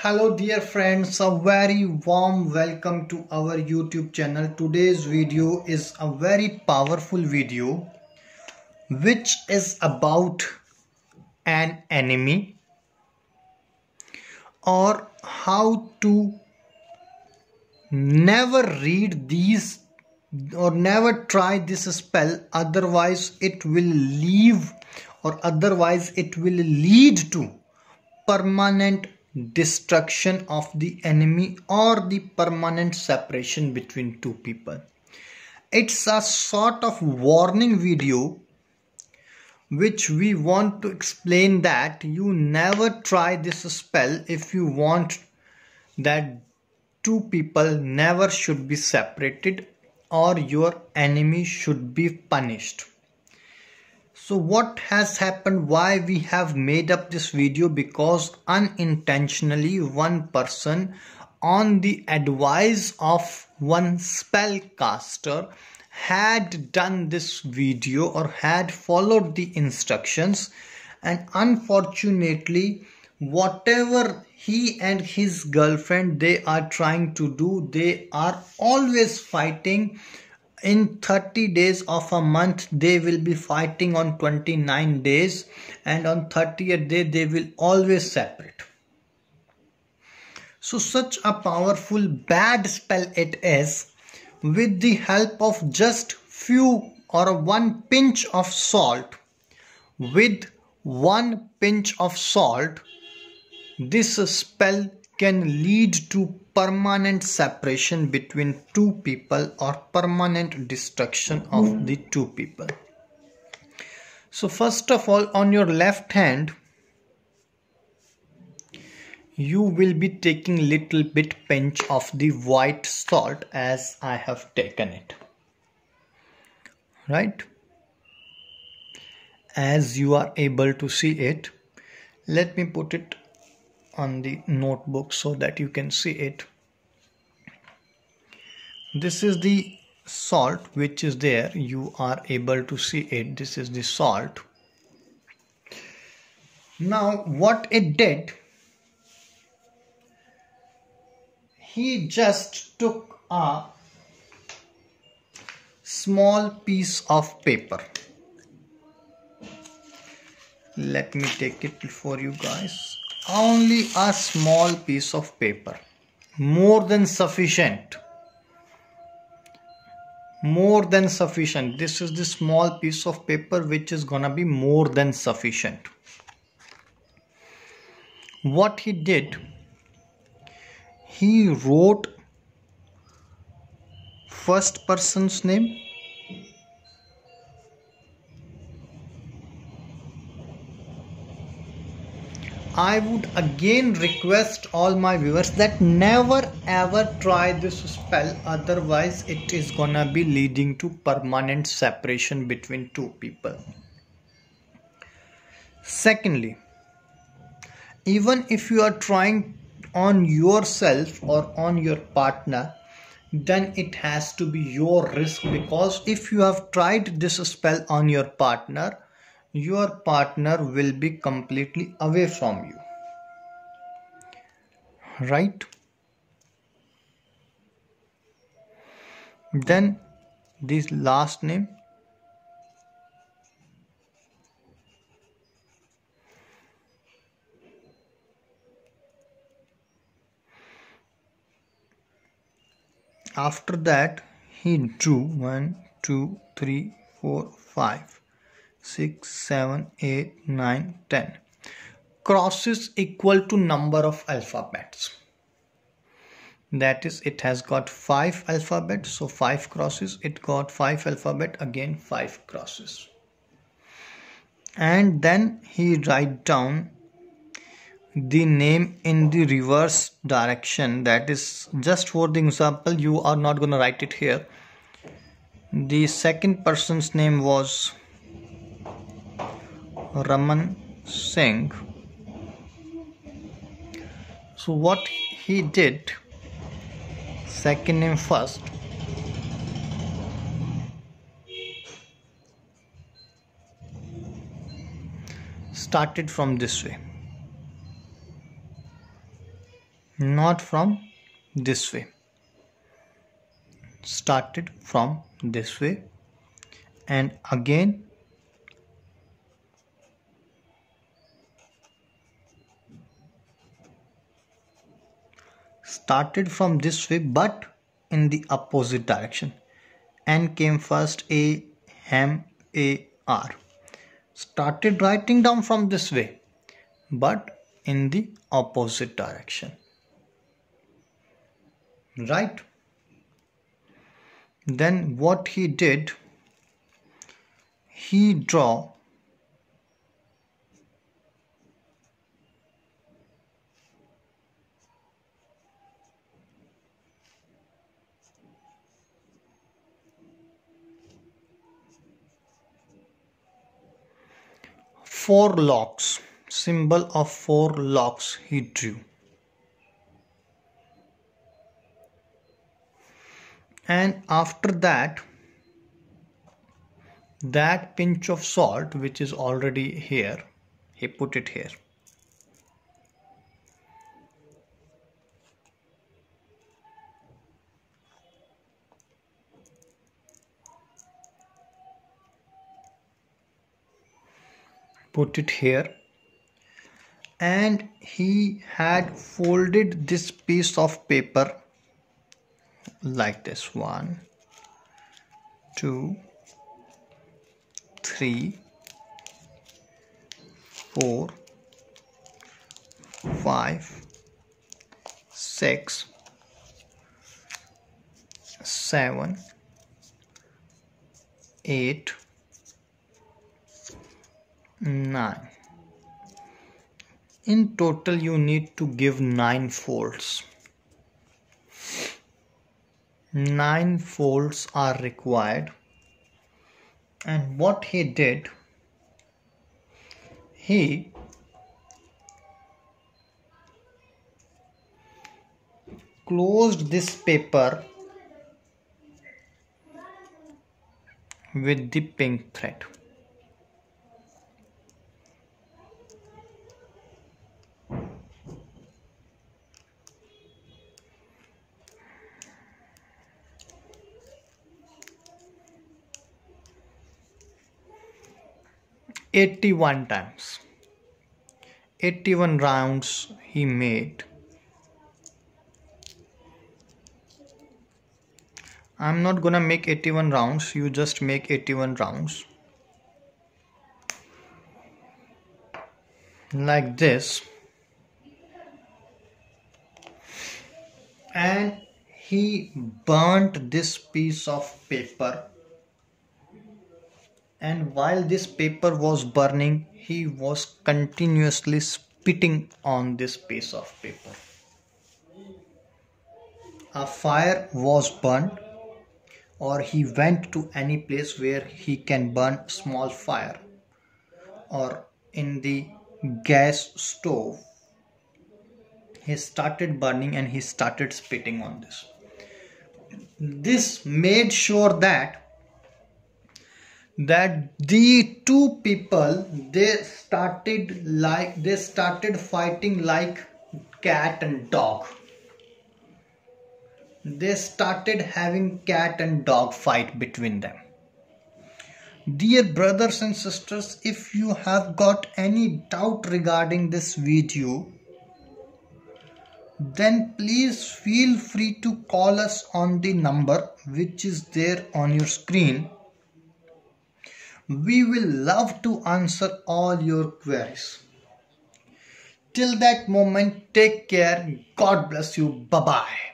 Hello dear friends, a very warm welcome to our YouTube channel. Today's video is a very powerful video which is about an enemy or how to never read these or never try this spell otherwise it will leave or otherwise it will lead to permanent destruction of the enemy or the permanent separation between two people. It's a sort of warning video which we want to explain that you never try this spell if you want that two people never should be separated or your enemy should be punished so what has happened? Why we have made up this video? Because unintentionally one person on the advice of one spellcaster had done this video or had followed the instructions. And unfortunately whatever he and his girlfriend they are trying to do they are always fighting in 30 days of a month they will be fighting on 29 days and on 30th day they will always separate. So such a powerful bad spell it is with the help of just few or one pinch of salt with one pinch of salt this spell can lead to permanent separation between two people or permanent destruction of the two people. So first of all on your left hand you will be taking little bit pinch of the white salt as I have taken it. Right? As you are able to see it let me put it on the notebook so that you can see it this is the salt which is there. You are able to see it. This is the salt. Now what it did he just took a small piece of paper. Let me take it for you guys. Only a small piece of paper. More than sufficient more than sufficient. This is the small piece of paper which is gonna be more than sufficient. What he did he wrote first person's name I would again request all my viewers that never ever try this spell otherwise it is gonna be leading to permanent separation between two people. Secondly, even if you are trying on yourself or on your partner then it has to be your risk because if you have tried this spell on your partner your partner will be completely away from you. Right? Then this last name after that he drew one two three four five 6 7 8 9 10 crosses equal to number of alphabets. That is it has got 5 alphabets so 5 crosses. It got 5 alphabet again 5 crosses. And then he write down the name in the reverse direction. That is just for the example you are not going to write it here. The second person's name was Raman Singh. So what he did, second name first, started from this way. not from this way started from this way and again started from this way but in the opposite direction and came first a m a r. Started writing down from this way but in the opposite direction. Right? Then what he did he draw four locks symbol of four locks he drew. And after that that pinch of salt which is already here he put it here put it here. And he had folded this piece of paper like this. One two three four five six seven eight nine. In total you need to give nine folds. Nine folds are required. And what he did he closed this paper with the pink thread 81 times. 81 rounds he made. I'm not gonna make 81 rounds you just make 81 rounds. Like this. And he burnt this piece of paper and while this paper was burning he was continuously spitting on this piece of paper. A fire was burned or he went to any place where he can burn small fire or in the gas stove. He started burning and he started spitting on this. This made sure that that the two people they started like they started fighting like cat and dog. They started having cat and dog fight between them. Dear brothers and sisters if you have got any doubt regarding this video then please feel free to call us on the number which is there on your screen we will love to answer all your queries. Till that moment, take care. God bless you. Bye bye.